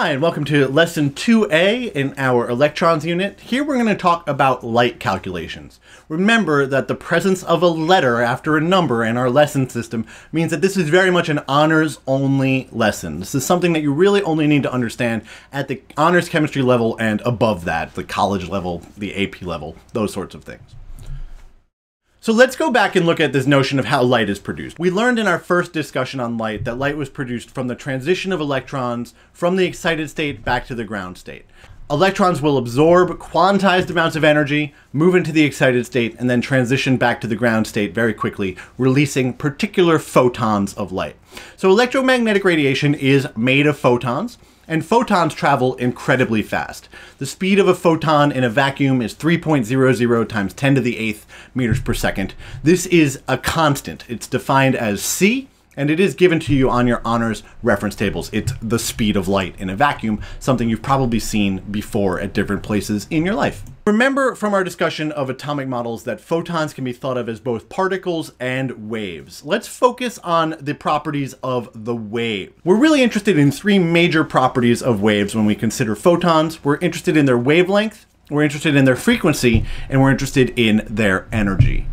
Hi, and welcome to Lesson 2A in our electrons unit. Here we're going to talk about light calculations. Remember that the presence of a letter after a number in our lesson system means that this is very much an honors-only lesson. This is something that you really only need to understand at the honors chemistry level and above that, the college level, the AP level, those sorts of things. So let's go back and look at this notion of how light is produced. We learned in our first discussion on light that light was produced from the transition of electrons from the excited state back to the ground state. Electrons will absorb quantized amounts of energy, move into the excited state, and then transition back to the ground state very quickly, releasing particular photons of light. So electromagnetic radiation is made of photons and photons travel incredibly fast. The speed of a photon in a vacuum is 3.00 times 10 to the 8th meters per second. This is a constant. It's defined as c, and it is given to you on your honors reference tables. It's the speed of light in a vacuum, something you've probably seen before at different places in your life. Remember from our discussion of atomic models that photons can be thought of as both particles and waves. Let's focus on the properties of the wave. We're really interested in three major properties of waves when we consider photons. We're interested in their wavelength, we're interested in their frequency, and we're interested in their energy.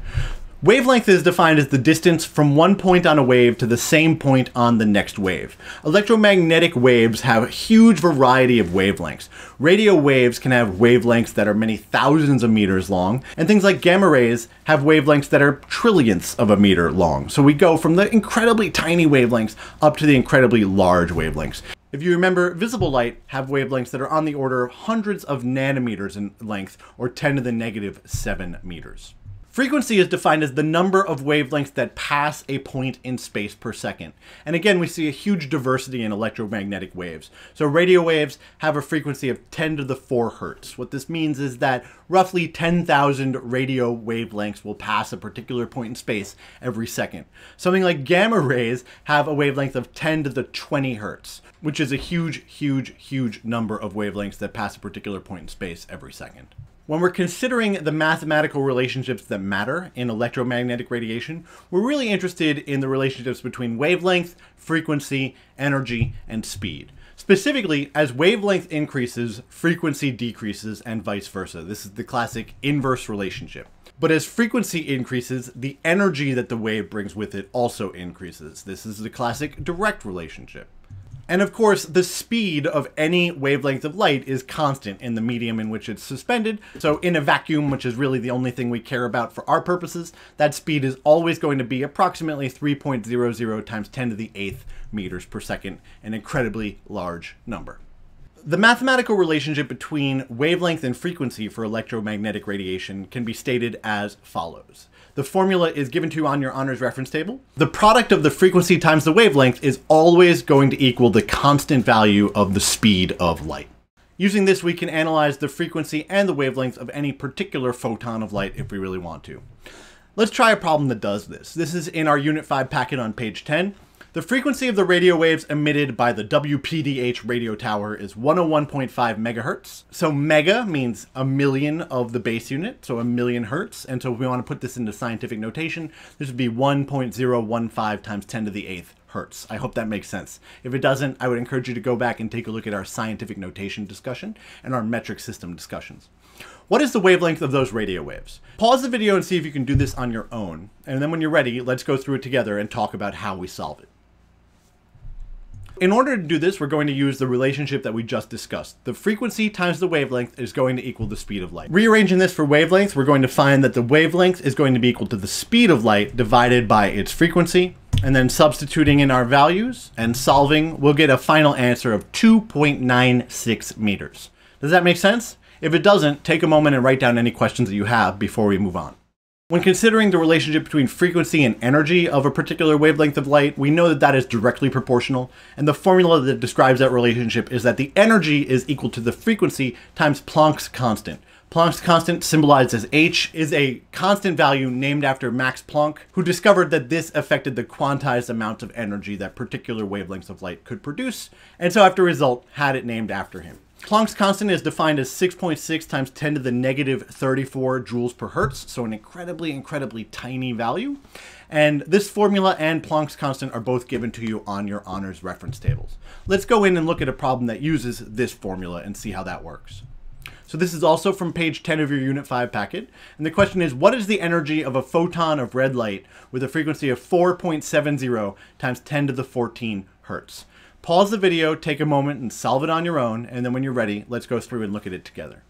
Wavelength is defined as the distance from one point on a wave to the same point on the next wave. Electromagnetic waves have a huge variety of wavelengths. Radio waves can have wavelengths that are many thousands of meters long, and things like gamma rays have wavelengths that are trillionths of a meter long. So we go from the incredibly tiny wavelengths up to the incredibly large wavelengths. If you remember, visible light have wavelengths that are on the order of hundreds of nanometers in length, or 10 to the negative 7 meters. Frequency is defined as the number of wavelengths that pass a point in space per second. And again, we see a huge diversity in electromagnetic waves. So radio waves have a frequency of 10 to the 4 hertz. What this means is that roughly 10,000 radio wavelengths will pass a particular point in space every second. Something like gamma rays have a wavelength of 10 to the 20 hertz, which is a huge, huge, huge number of wavelengths that pass a particular point in space every second. When we're considering the mathematical relationships that matter in electromagnetic radiation, we're really interested in the relationships between wavelength, frequency, energy, and speed. Specifically, as wavelength increases, frequency decreases, and vice versa. This is the classic inverse relationship. But as frequency increases, the energy that the wave brings with it also increases. This is the classic direct relationship. And of course, the speed of any wavelength of light is constant in the medium in which it's suspended. So in a vacuum, which is really the only thing we care about for our purposes, that speed is always going to be approximately 3.00 times 10 to the 8th meters per second, an incredibly large number. The mathematical relationship between wavelength and frequency for electromagnetic radiation can be stated as follows. The formula is given to you on your honors reference table. The product of the frequency times the wavelength is always going to equal the constant value of the speed of light. Using this, we can analyze the frequency and the wavelength of any particular photon of light if we really want to. Let's try a problem that does this. This is in our Unit 5 packet on page 10. The frequency of the radio waves emitted by the WPDH radio tower is 101.5 megahertz. So mega means a million of the base unit, so a million hertz. And so if we want to put this into scientific notation, this would be 1.015 times 10 to the 8th hertz. I hope that makes sense. If it doesn't, I would encourage you to go back and take a look at our scientific notation discussion and our metric system discussions. What is the wavelength of those radio waves? Pause the video and see if you can do this on your own. And then when you're ready, let's go through it together and talk about how we solve it. In order to do this, we're going to use the relationship that we just discussed. The frequency times the wavelength is going to equal the speed of light. Rearranging this for wavelength, we're going to find that the wavelength is going to be equal to the speed of light divided by its frequency. And then substituting in our values and solving, we'll get a final answer of 2.96 meters. Does that make sense? If it doesn't, take a moment and write down any questions that you have before we move on. When considering the relationship between frequency and energy of a particular wavelength of light, we know that that is directly proportional, and the formula that describes that relationship is that the energy is equal to the frequency times Planck's constant. Planck's constant, symbolized as h, is a constant value named after Max Planck, who discovered that this affected the quantized amount of energy that particular wavelengths of light could produce, and so after result, had it named after him. Planck's constant is defined as 6.6 times 10 to the negative 34 joules per hertz, so an incredibly, incredibly tiny value. And this formula and Planck's constant are both given to you on your honors reference tables. Let's go in and look at a problem that uses this formula and see how that works. So this is also from page 10 of your Unit 5 packet. And the question is, what is the energy of a photon of red light with a frequency of 4.70 times 10 to the 14 hertz? Pause the video, take a moment and solve it on your own, and then when you're ready, let's go through and look at it together.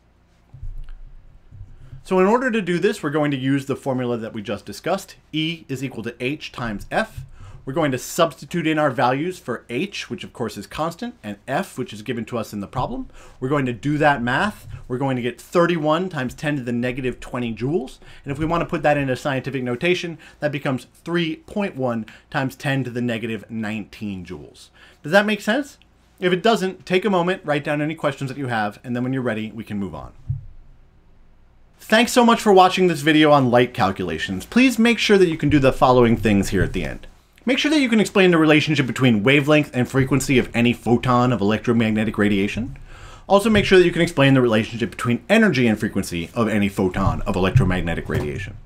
So in order to do this, we're going to use the formula that we just discussed. E is equal to h times f. We're going to substitute in our values for h, which of course is constant, and f, which is given to us in the problem. We're going to do that math. We're going to get 31 times 10 to the negative 20 joules. And if we want to put that into scientific notation, that becomes 3.1 times 10 to the negative 19 joules. Does that make sense? If it doesn't, take a moment, write down any questions that you have, and then when you're ready, we can move on. Thanks so much for watching this video on light calculations. Please make sure that you can do the following things here at the end. Make sure that you can explain the relationship between wavelength and frequency of any photon of electromagnetic radiation. Also make sure that you can explain the relationship between energy and frequency of any photon of electromagnetic radiation.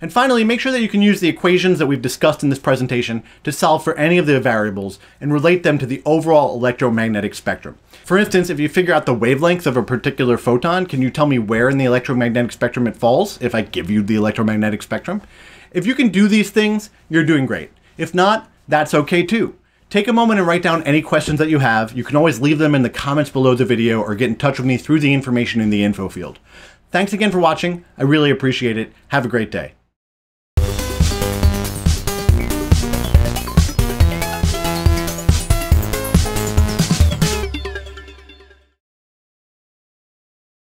And finally, make sure that you can use the equations that we've discussed in this presentation to solve for any of the variables and relate them to the overall electromagnetic spectrum. For instance, if you figure out the wavelength of a particular photon, can you tell me where in the electromagnetic spectrum it falls if I give you the electromagnetic spectrum? If you can do these things, you're doing great. If not, that's okay too. Take a moment and write down any questions that you have. You can always leave them in the comments below the video or get in touch with me through the information in the info field. Thanks again for watching. I really appreciate it. Have a great day.